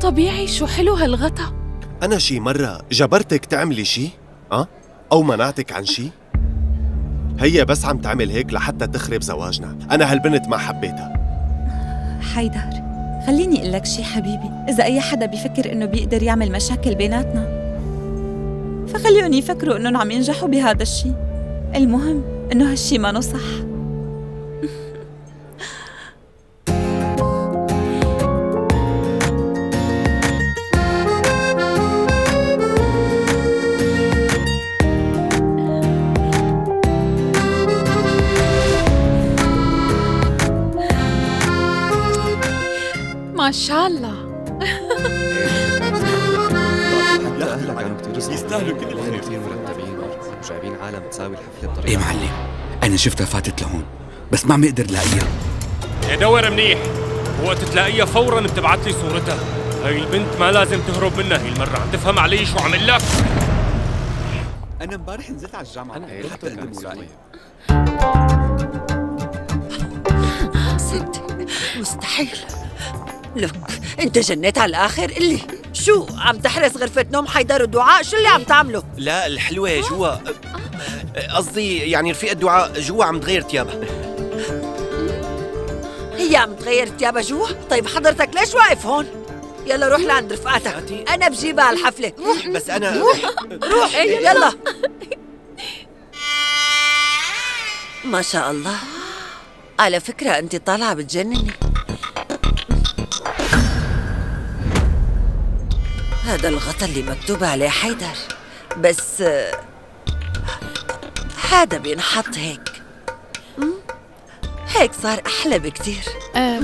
طبيعي شو حلو هالغطا أنا شي مرة جبرتك تعملي شي؟ أه؟ أو منعتك عن شي؟ هي بس عم تعمل هيك لحتى تخرب زواجنا أنا هالبنت ما حبيتها حيدر خليني أقول لك شي حبيبي إذا أي حدا بيفكر إنه بيقدر يعمل مشاكل بيناتنا فخليهم يفكروا إنهم عم ينجحوا بهذا الشي المهم إنه هالشي ما صح ما شاء الله يستاهلوا كل الخير. كثير مرتبين وجايبين عالم تساوي الحفلة بطريقة إيه معلم؟ أنا شفتها فاتت لهون بس ما عم أقدر لاقيها يا دور منيح. وقت تلاقيها فورا بتبعت لي صورتها. هاي البنت ما لازم تهرب منها هي المرة عم تفهم علي شو عمل لك. أنا امبارح نزلت على الجامعة. أنا رحت حتى اقدم مستحيل. لك انت جنيت على الآخر اللي. شو عم تحرس غرفة نوم حيدر ودعاء شو اللي عم تعملوا لا الحلوة جوا. قصدي يعني رفيقة دعاء جوا عم تغير ثيابها هي عم تغير ثيابها جوا؟ طيب حضرتك ليش واقف هون؟ يلا روح لعند رفقاتك. أنا بجيبها على الحفلة. روح. بس أنا روح. يلا. ما شاء الله. على فكرة أنت طالعة بتجنني. هذا الغطا اللي مكتوب عليه حيدر. بس آه، هذا بينحط هيك؟ هيك صار أحلى بكتير. آه،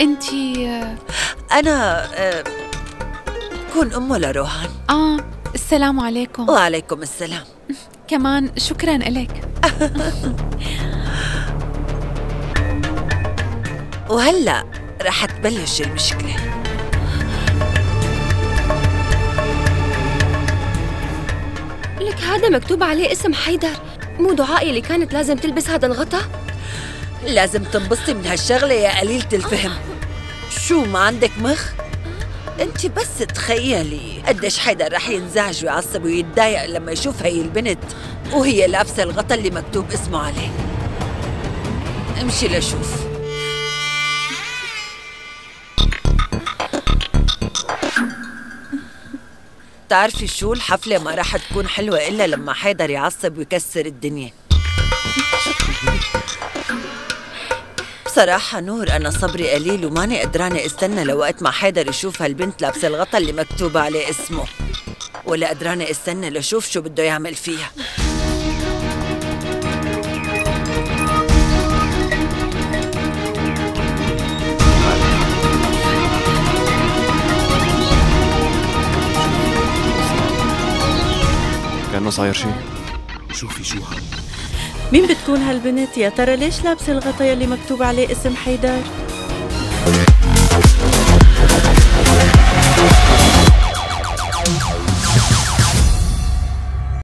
أنتي آه، أنا آه، كون أمه لروهان. آه السلام عليكم. وعليكم السلام. كمان شكرا لك وهلأ رح تبلش المشكلة. لك هذا مكتوب عليه اسم حيدر. مو دعائي اللي كانت لازم تلبس هذا الغطا لازم تنبسطي من هالشغلة يا قليلة الفهم. شو ما عندك مخ؟ انت بس تخيلي قديش حيدر رح ينزعج ويعصب ويتضايق لما يشوف هي البنت وهي لابسة الغطا اللي مكتوب اسمه عليه. امشي لشوف. بتعرفي شو؟ الحفلة ما رح تكون حلوة إلا لما حيدر يعصب ويكسر الدنيا. بصراحة نور أنا صبري قليل وماني قدرانة استنى لوقت ما حيدر يشوف هالبنت لابسة الغطا اللي مكتوب عليه اسمه. ولا قدرانة استنى لشوف شو بده يعمل فيها. كانه صاير شيء. شوفي شو هاد مين بتكون هالبنت؟ يا ترى ليش لابسة الغطا يلي مكتوب عليه اسم حيدر؟